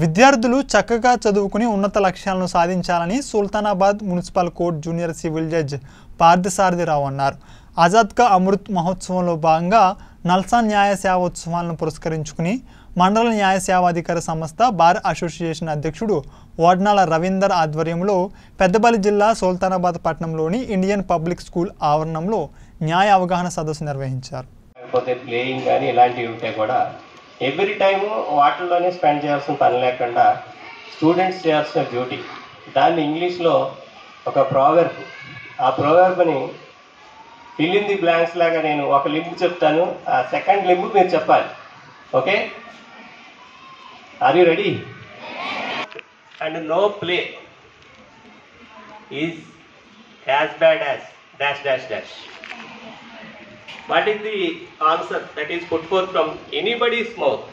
విద్యార్థులు చక్కగా చదువుకుని ఉన్నత లక్ష్యాలను సాధించాలని Sultanabad municipal court junior civil judge Parthasarathirao అన్నారు. ఆజాద్ కా అమృత్ మహోత్సవంలో భాగంగా నల్సా న్యాయ సేవోత్సవాలను పురస్కరించుకుని మండల న్యాయ సేవాధికార సంస్థ బార్ అసోసియేషన్ అధ్యక్షుడు వడ్నాల రవీందర్ ఆధ్వర్యంలో పెద్దపల్లి జిల్లా సుల్తానాబాద్ పట్టణంలోని ఇండియన్ పబ్లిక్ స్కూల్ ఆవరణంలో న్యాయ అవగాహన సదస్సు నిర్వహించారు. లేకపోతే ప్లేయింగ్ కానీ ఇలాంటివి ఉంటే కూడా ఎవ్రీ టైము వాటిల్లోనే స్పెండ్ చేయాల్సిన పని లేకుండా స్టూడెంట్స్ చేయాల్సిన డ్యూటీ. దాన్ని ఇంగ్లీష్లో ఒక ప్రోవర్బ్. ఆ ప్రోవర్బ్ని ఫిల్ ఇన్ ది బ్లాంక్స్ లాగా నేను ఒక లింబ్ చెప్తాను. ఆ సెకండ్ లింబ్ మీరు చెప్పాలి. Okay? Are you ready and no play is as bad as dash dash dash what is the answer that is put forth from anybody's mouth?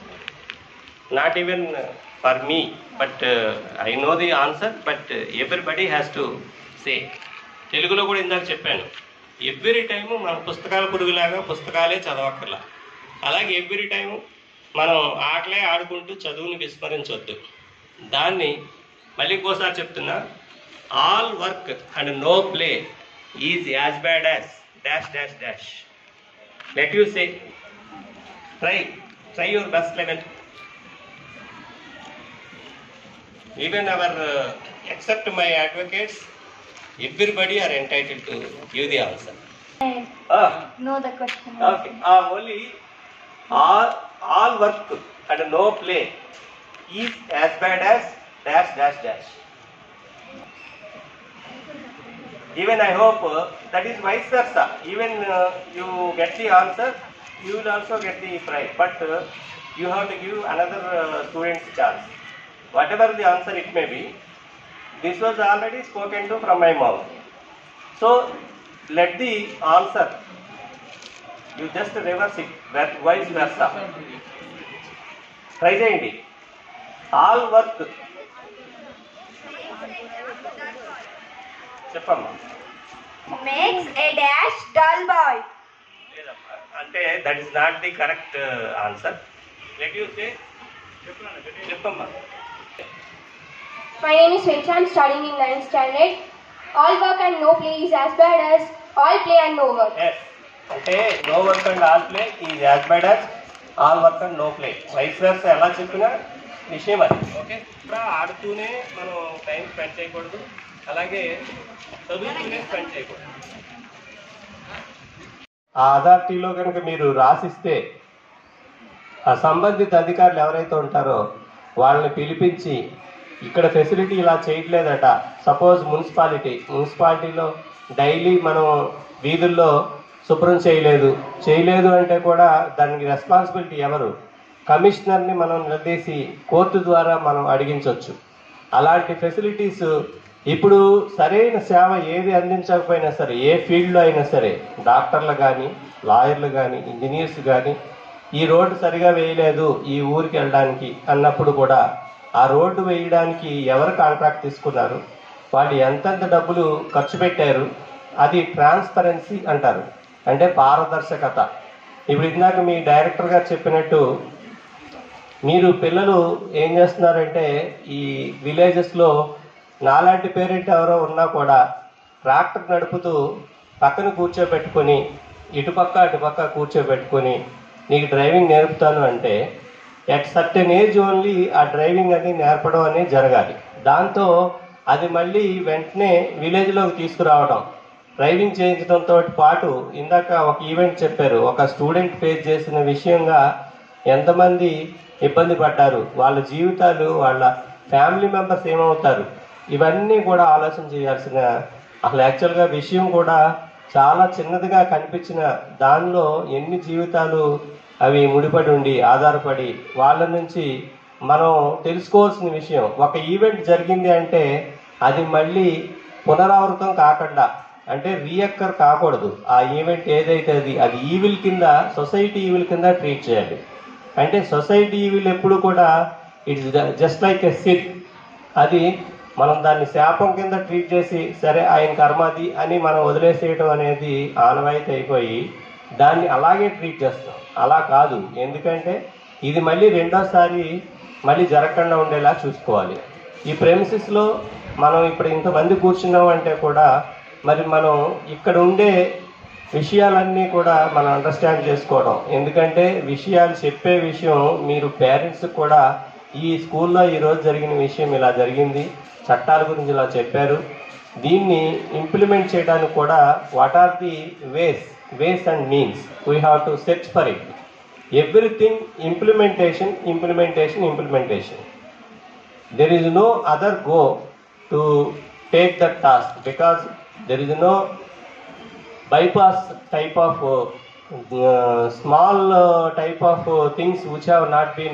Not even uh, for me but uh, i know the answer but uh, everybody has to say. తెలుగులో కూడా ఇందాక చెప్పాను. Every time మన పుస్తకాల పురుగులాగా పుస్తకాలే చదవక్కర్లా. అలాగే every time మనం ఆటలే ఆడుకుంటూ చదువుని విస్మరించవద్దు దాన్ని మళ్ళీ ఇంకోసారి చెప్తున్నా. All work and no play is as bad as dash dash dash let you say try try your best level. Even our uh, except my advocates everybody are entitled to give the answer. Ah. Know the question. okay. Uh, only all all work and no play is as bad as dash dash dash even I hope uh, that is vice versa. Even uh, you get the answer, you will also get the prize. But uh, you have to give another uh, student's chance. Whatever the answer it may be, this was already spoken to from my mouth. So let the answer, you just reverse it, ver- vice versa. Try చేయండి all work చెప్పమ్మా Makes a dash dull boy. లేదమ్మా. అంటే that is not the correct answer చెప్పమ్మా My name is Swecha. I'm studying in 9th standard. All work and no play is as bad as all play and no work. Yes అంటే no work and all play is as bad as all work and no play vice versa ఎలా చెప్పినా విషయం అది okay ఆడుతూనే మనం time spend చేయకూడదు అలాగే spend చేయకూడదు. ఆ అథారిటీలో కనుక మీరు రాసిస్తే ఆ సంబంధిత అధికారులు ఎవరైతే ఉంటారో వాళ్ళని పిలిపించి ఇక్కడ ఫెసిలిటీ ఇలా చేయట్లేదట. సపోజ్ మున్సిపాలిటీ మున్సిపాలిటీలో డైలీ మనం వీధుల్లో శుభ్రం చేయలేదు. చేయలేదు అంటే కూడా దానికి రెస్పాన్సిబిలిటీ ఎవరు? కమిషనర్ని మనం నిలదీసి కోర్టు ద్వారా మనం అడిగించవచ్చు అలాంటి ఫెసిలిటీస్ ఇప్పుడు సరైన సేవ ఏది అందించకపోయినా సరే ఏ ఫీల్డ్లో అయినా సరే డాక్టర్లు కానీ లాయర్లు కానీ ఇంజనీర్స్ కానీ ఈ రోడ్డు సరిగా వేయలేదు ఈ ఊరికి వెళ్ళడానికి అన్నప్పుడు కూడా ఆ రోడ్డు వేయడానికి ఎవరు కాంట్రాక్ట్ తీసుకున్నారు? వాళ్ళు ఎంతెంత డబ్బులు ఖర్చు పెట్టారు? అది ట్రాన్స్పరెన్సీ అంటారు. అంటే పారదర్శకత. ఇప్పుడు ఇందాక మీ డైరెక్టర్ గారు చెప్పినట్టు మీరు పిల్లలు ఏం చేస్తున్నారంటే ఈ విలేజెస్లో నాలాంటి పేరెంట్ ఎవరో ఉన్నా కూడా ట్రాక్టర్ నడుపుతూ పక్కన కూర్చోబెట్టుకొని ఇటుపక్క అటుపక్క కూర్చోబెట్టుకొని నీకు డ్రైవింగ్ నేర్పుతాను అంటే ఎట్ సర్టెన్ ఏజ్ ఓన్లీ ఆ డ్రైవింగ్ అనేది నేర్పడం అనేది జరగాలి. దాంతో అది మళ్ళీ వెంటనే విలేజ్లోకి తీసుకురావడం. డ్రైవింగ్ చేయించడంతో పాటు ఇందాక ఒక ఈవెంట్ చెప్పారు. ఒక స్టూడెంట్ ఫేస్ చేసిన విషయంగా ఎంతమంది ఇబ్బంది పడ్డారు. వాళ్ళ జీవితాలు వాళ్ళ ఫ్యామిలీ మెంబర్స్ ఏమవుతారు? ఇవన్నీ కూడా ఆలోచన చేయాల్సిన అసలు యాక్చువల్గా విషయం కూడా చాలా చిన్నదిగా కనిపించిన దానిలో ఎన్ని జీవితాలు అవి ముడిపడి ఉండి ఆధారపడి వాళ్ళ నుంచి మనం తెలుసుకోవాల్సిన విషయం ఒక ఈవెంట్ జరిగింది అంటే అది మళ్ళీ పునరావృతం కాకుండా అంటే రీఎక్కర్ కాకూడదు. ఆ ఈవెంట్ ఏదైతే అది అది ఈవిల్ కింద సొసైటీ ఈవిల్ కింద ట్రీట్ చేయాలి. అంటే సొసైటీ ఈవిల్ ఎప్పుడు కూడా it's just like a sit అది మనం దాన్ని శాపం కింద ట్రీట్ చేసి సరే ఆయన కర్మది అని మనం వదిలేసేయడం అనేది ఆనవాయితీ అయిపోయి దాన్ని అలాగే ట్రీట్ చేస్తాం. అలా కాదు. ఎందుకంటే ఇది మళ్ళీ రెండోసారి మళ్ళీ జరగకుండా ఉండేలా చూసుకోవాలి. ఈ ప్రెమిసెస్లో మనం ఇప్పుడు ఇంతమంది కూర్చున్నాం అంటే కూడా మరి మనం ఇక్కడ ఉండే విషయాలన్నీ కూడా మనం అండర్స్టాండ్ చేసుకోవడం. ఎందుకంటే విషయాలు చెప్పే విషయం మీరు పేరెంట్స్ కూడా ఈ స్కూల్లో ఈరోజు జరిగిన విషయం ఇలా జరిగింది. చట్టాల గురించి ఇలా చెప్పారు. దీన్ని ఇంప్లిమెంట్ చేయడానికి కూడా what are the ways ways and means we have to search for it everything implementation implementation implementation there is no other go to take the task because there is no bypass type of small type of things which have not been